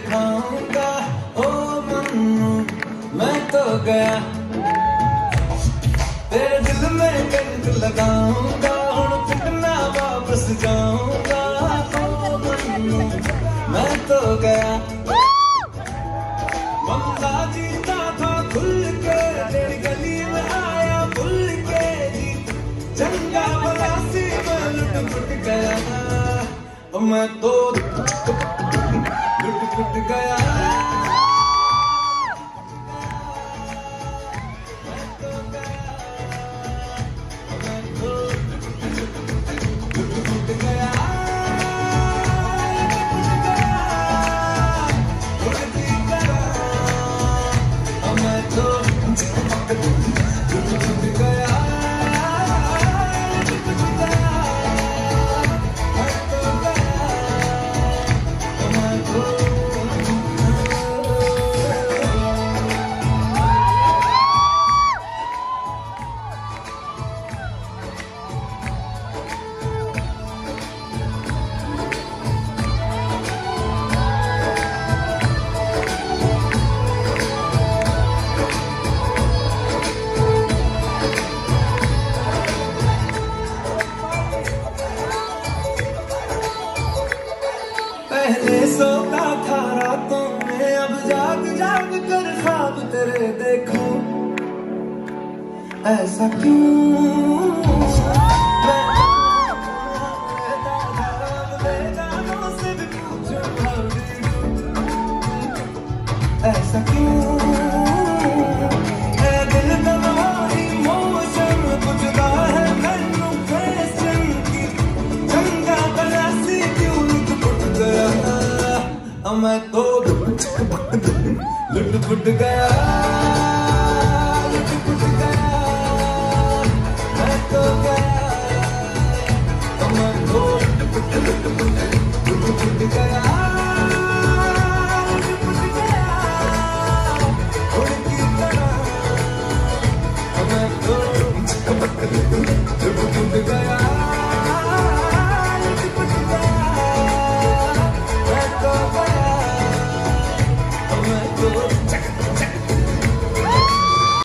खाऊँगा। ओ मन्नू मैं तो गया। तेरे दिल में कंट लगाऊँगा। हूँ फिटना वापस जाऊँगा। ओ मन्नू मैं तो गया। बंदा जीता था खुल के, तेरी गली में आया भूल के लुट गया। मैं तो लुट फुट गया। पहले सोता था रातों में, अब जाग जाग कर ख्वाब तेरे देखो। ऐसा क्यों? ऐसा क्यों? मैं तो लुट फुट गया तो गया। अब मैं तो लुट फुट लुट फुट गया।